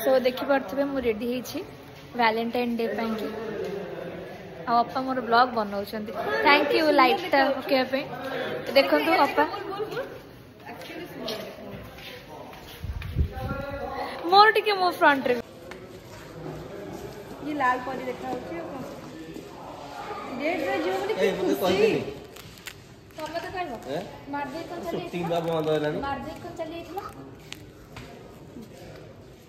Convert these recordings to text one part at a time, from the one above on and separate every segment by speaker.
Speaker 1: Show ଦେଖିପାରୁଥିବେ ମୁଁ ready ହେଇଛି ଭ୍ୟାଲେଣ୍ଟାଇନ୍ ଡେ ପାଇଁକି ଆଉ ଅପା ମୋର ବ୍ଲଗ୍ ବନାଉଛନ୍ତି ଥ୍ୟାଙ୍କ ୟୁ ଲାଇଟ୍ଟା ପକେଇବା ପାଇଁ ଦେଖନ୍ତୁ ଅପା ମୋର ଟିକେ ମୋ ଫ୍ରଣ୍ଟରେ ଲାଲ୍ ପରି ଦେଖାଯାଉଛି
Speaker 2: ଡେଟ୍ରେ
Speaker 1: ଯିବ କଣ ଚାଲି ଚାଲି ଯାଇଥିଲା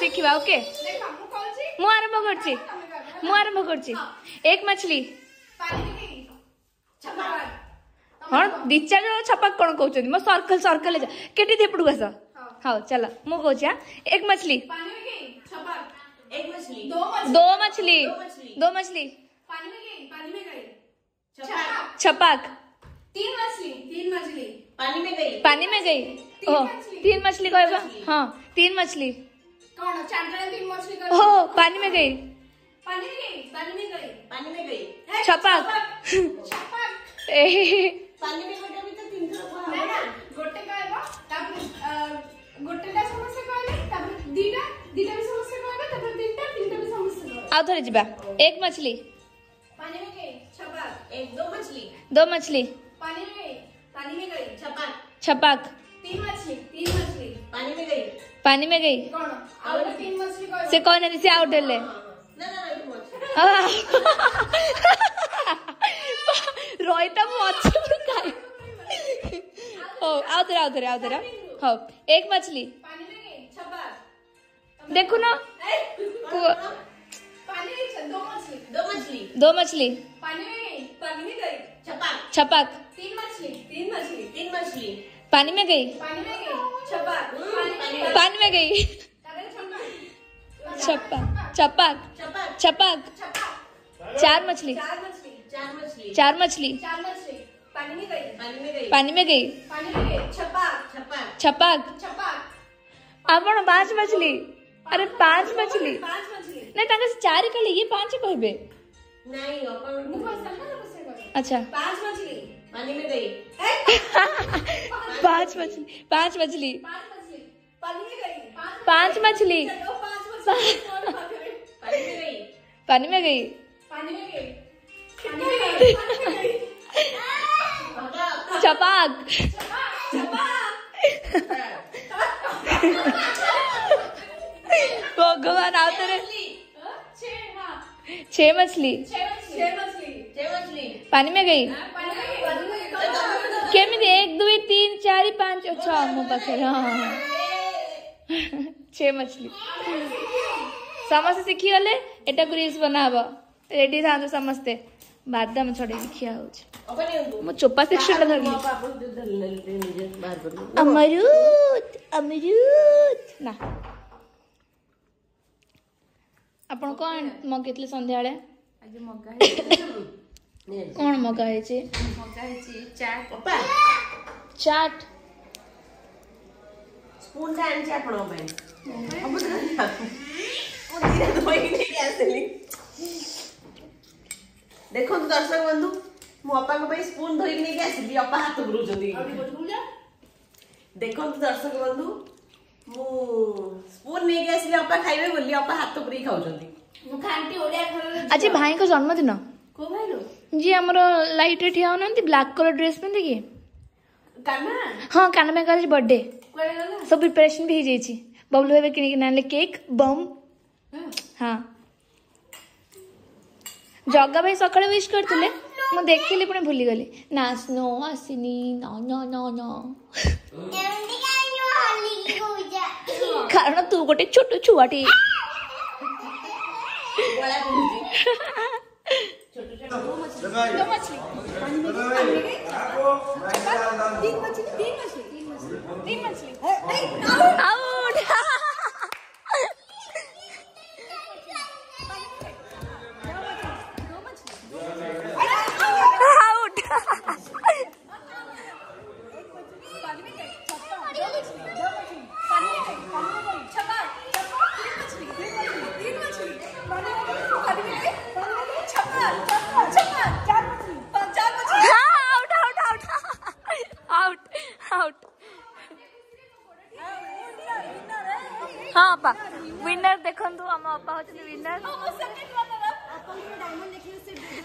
Speaker 1: ଶିଖିବା ଓକେ ମୁଁ ଆରମ୍ଭ କରୁଛି ମୁଁ ଆରମ୍ଭ କରୁଛି ଏକ ମାଛଲି ହଁ ଦି ଚାରି ଜଣ ଛପାକ କ'ଣ କହୁଛନ୍ତି ମୋ ସର୍କଲ ସର୍କଲ କେଟି ଏପଟକୁ ଆସ ହଉ ଚାଲ ମୁଁ କହୁଛି
Speaker 3: ଏକ ମାଛଲି
Speaker 4: दो मछली
Speaker 1: दो मछली
Speaker 4: छपाक तीन मछली तीन मछली
Speaker 3: पानी में गई
Speaker 1: पानी में गई ओ तीन मछली
Speaker 3: कह
Speaker 1: हाँ तीन मछली
Speaker 4: कौन चंद्रयान तीन मछली गई
Speaker 1: हो पानी में गई
Speaker 4: पानी में गई पानी में गई
Speaker 3: पानी में गई
Speaker 1: छपाक
Speaker 4: छपाक
Speaker 3: पानी में गोटे भी तो तीन थर
Speaker 4: ना ना गोटे कहबो तापर गोटेटा समस्या कहले तापर दीटा दीटा भी समस्या कहबे तापर तीनटा तीनटा भी समस्या
Speaker 1: आउ थरे जीवा एक मछली
Speaker 4: पानी में गई छपाक
Speaker 3: एक दो मछली
Speaker 1: दो मछली
Speaker 4: पानी में गई पानी में गई
Speaker 3: छपाक
Speaker 1: छपाक
Speaker 4: तीन मछली तीन मछली
Speaker 3: पानी में गई
Speaker 1: पानी में गई से कौन है आउट
Speaker 3: डल
Speaker 1: रोहिता आओ
Speaker 4: तेरा आओ तेरा आओ
Speaker 1: तेरा एक
Speaker 4: मछली देखो ना दो मछली
Speaker 3: दो मछली छपाक
Speaker 1: छपाक
Speaker 4: तीन मछली तीन मछली
Speaker 3: तीन मछली
Speaker 1: पानी में गई
Speaker 4: पानी में गई छपक छपक
Speaker 1: छपक चार मछली
Speaker 4: चार मछली पानी में गई छपक
Speaker 1: आपण
Speaker 4: पांच मछली
Speaker 1: अरे पांच मछली
Speaker 3: नहीं तंग
Speaker 4: चार कली ये पांच ही कहबे
Speaker 1: अच्छा
Speaker 4: पांच मछली
Speaker 3: पानी में गई
Speaker 4: पांच मछली पांच मछली पांच मछली
Speaker 3: पानी में गई
Speaker 1: चपाक भगवान आप तेरे
Speaker 4: छह हाँ।
Speaker 1: मछली पानी में गई हाँ, કેમ એક દુઈ તીન ચારી પાંચ છ અમુ પાસે હા છે મછલી ସମସ୍ତେ ଶିଖିଗଲେ ଏଟାକୁ ରିଲ୍ସ ବନାହବ ରେଡି ଥାଆନ୍ତୁ ସମସ୍ତେ ବାଦାମ ଛଡ଼େଇକି ଖିଆ ହେଉଛି ମୁଁ ଚୋପା ସେକ୍ସନଟା ଧରିଲି ଅମରୁତ ଅମରୁତ ନା ଆପଣ କ'ଣ ମଗେଇଥିଲେ ସନ୍ଧ୍ୟାବେଳେ
Speaker 4: ଆଜି ମଗା
Speaker 1: કોણ
Speaker 3: મગાવે છે મગાવે છે ચાટ પપ્પા ચાટ સ્પૂન થાય છે આપણો ભાઈ ଦେଖନ୍ତୁ ଦର୍ଶକ ବନ୍ଧୁ ମୁଁ ଅପାଙ୍କ ପାଇଁ ସ୍ପୁନ୍ ଧରିକି ନେଇକି ଆସିଲି ଅପା ହାତ ବୁଲଉଛନ୍ତି ଦେଖନ୍ତୁ ଦର୍ଶକ ବନ୍ଧୁ ମୁଁ ସ୍ପୁନ୍ ନେଇକି ଆସିଲି ଅପା ଖାଇବେ ବୋଲି ଅପା ହାତ ପୁରେଇ ଖାଉଛନ୍ତି
Speaker 4: ମୁଁ ଖାଆନ୍ତି
Speaker 1: ଆଜି ଭାଇଙ୍କ ଜନ୍ମଦିନ ଯିଏ ଆମର ଲାଇଟ୍ରେ ଠିଆ ହେଉନାହାନ୍ତି ବ୍ଲାକ୍ କଲର୍ ଡ୍ରେସ୍ ପିନ୍ଧିକି ହଁ କାହ୍ନା ଭାଇ କଲେଜ ବର୍ଥଡେ ସବୁ ପ୍ରିପାରେସନ୍ ବି ହେଇଯାଇଛି ବବଲୁ ଭାଇ କିଣିକି ଆଣିଲେ କେକ୍ ବମ୍ ହଁ ଜଗା ଭାଇ ସକାଳେ ୱିଶ୍ କରିଥିଲେ ମୁଁ ଦେଖିଲି ପୁଣି ଭୁଲିଗଲି ନା ସ୍ନୋ ଆସିନି ନ ନ ନ ନ କାରଣ ତୁ ଗୋଟେ ଛୋଟ ଛୁଆଟି Ik heb er nog een paar. Ik heb er nog een paar.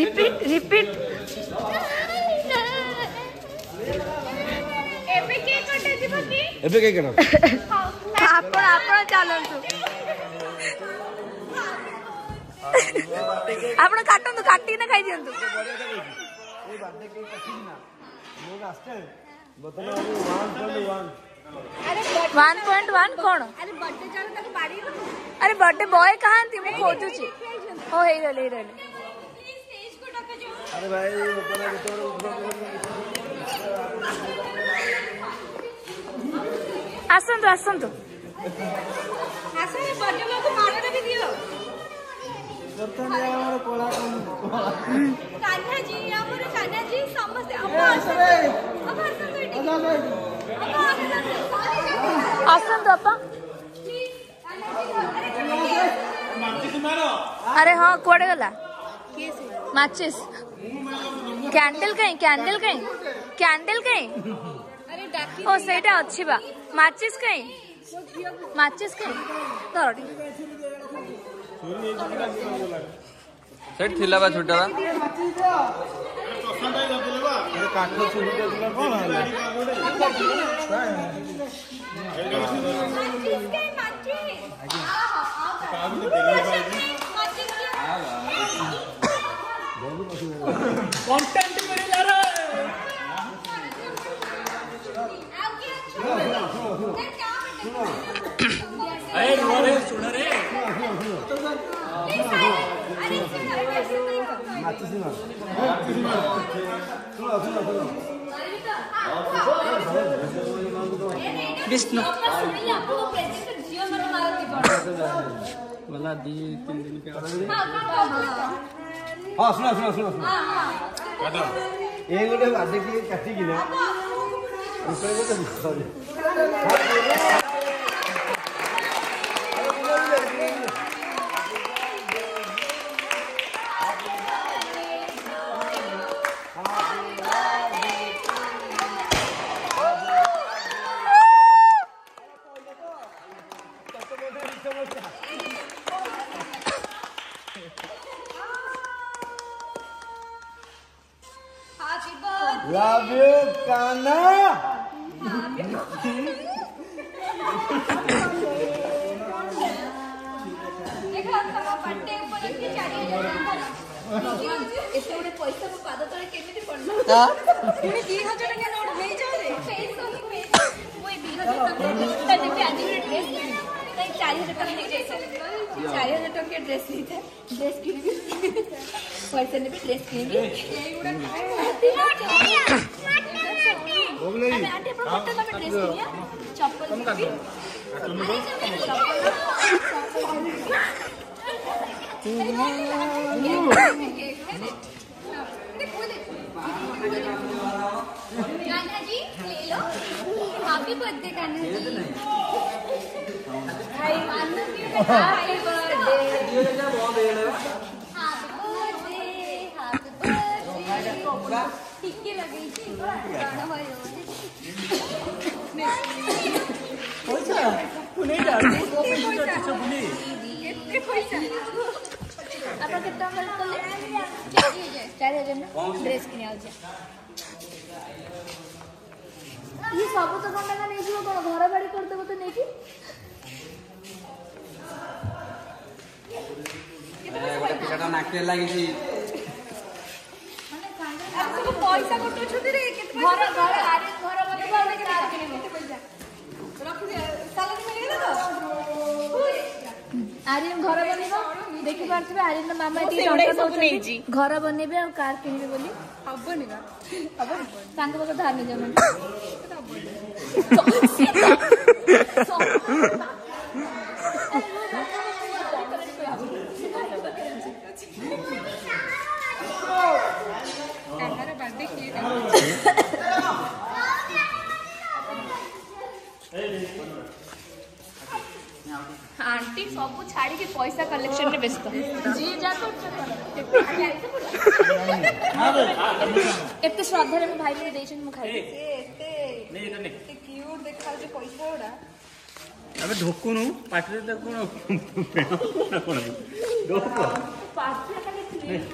Speaker 1: Repeat repeat ଏବେ କାଇଁ କଣ ଆପଣ ଆପଣ ଚାଲନ୍ତୁ ଆପଣ କାଟନ୍ତୁ କାଟିକିନା ଖାଇ ଦିଅନ୍ତୁ ୱାନ୍ ପଏଣ୍ଟ ୱାନ୍ କ'ଣ
Speaker 2: ଆରେ
Speaker 1: ବର୍ଥଡେ
Speaker 2: ବୟ
Speaker 1: କାହାନ୍ତି ମୁଁ ଖୋଜୁଛି ओ
Speaker 4: इधर ले इधर अरे
Speaker 2: भाई ऊपर है
Speaker 1: तो आसंतु आसंतु आसंतु बड़ लोग मारो ना भी दियो बर्तन या हमारे कोला कम कान्हा जी या हमारे कान्हा
Speaker 2: जी समझते
Speaker 1: अब आसंतु
Speaker 4: अब आसंतु अब आसंतु अपा अरे हाँ कुआड़े गला माचिस कैंडल
Speaker 1: कहीं कैंडल कहीं कैंडल कहीं ओ सेटा अच्छी बा माचिस कहीं माचिस कहीं धर सेट थिला बा छोटा बा काठ चुरी करला कोन
Speaker 2: है कंटेंट मेरे जा रहा है अरे रो रे सुन
Speaker 1: रे
Speaker 2: विष्णु वाला दी तीन दिन के हां सुना सुना सुना सुना एक गोटे बाजे की काटी गिना ऊपर गोटे
Speaker 4: ଏତେ ଗୋଟେ ପଇସା ମୋ ପାଦ ତଳେ କେମିତି ପଡ଼ିଲା ପୁଣି ଦି ହଜାର ଟଙ୍କା ନୋଟ ନେଇଯାଉରେ ମୁଁ ଏ ଦି ହଜାର ଟଙ୍କା ନେବି ଆଜି ଗୋଟେ ଡ୍ରେସ୍ ତାଇ ଚାରି ହଜାର ଟଙ୍କା ନେଇଯାଇଥାଏ ଚାରି ହଜାର ଟଙ୍କା ଡ୍ରେସ୍ ନେଇଥାଏ ଡ୍ରେସ୍ କିଣିବି ପଇସା ନେବି ଡ୍ରେସ୍ କିଣିବି ଏଇଗୁଡ଼ା वो भी नहीं आंटी पर हाँ, पत्ते का ड्रेस लिया हाँ, हाँ। चप्पल कम कर कान्हा जी ले लो happy birthday Kanha ji hi happy birthday
Speaker 1: আপনার কেটে আমরা করলে চার হাজার না ড্রেস কিনে আছে ଇଏ ସବୁ ତ କଣ ଟଙ୍କା ନେଇଯିବ କଣ ଘର ବାଡ଼ି କରିଦେବ ତ ନେଇକି
Speaker 2: ନାକିରେ ଲାଗିଛି
Speaker 4: ଆମକୁ ପଇସା ଗୋଟଉଛନ୍ତି ରେ କେତେ
Speaker 1: ଘର ଘର ଆରେ ଘର ମଧ୍ୟ ଆମେ କେତେ ରଖିଲେ
Speaker 4: ପଇସା ରଖିଦେ ସାଲାରୀ ମିଳିଗଲା ତ
Speaker 1: ଆରିୟନ ଘର ବନେଇବ ଦେଖିପାରୁଥିବେ ଆରିୟନର ମାମା
Speaker 3: ଏତିକି
Speaker 1: ଟଙ୍କା ଦଉଛନ୍ତି ଘର ବନେଇବେ ଆଉ କାର କିଣିବେ ବୋଲି
Speaker 4: ହବନି ବା ହବନି
Speaker 1: ତାଙ୍କ ପାଖରେ ଧାର
Speaker 4: ନେଇ ଯାଉନାହାନ୍ତି ଏତେ ଶ୍ରଦ୍ଧାରେ ମୋ ଭାଇ ମୋତେ ଦେଇଛନ୍ତି ମୁଁ ଖାଇବି
Speaker 5: ଆମେ ଢୋକୁନୁ ପାଟିରେ ତ କ'ଣ କ'ଣ ଢୋକ ପାଟିରେ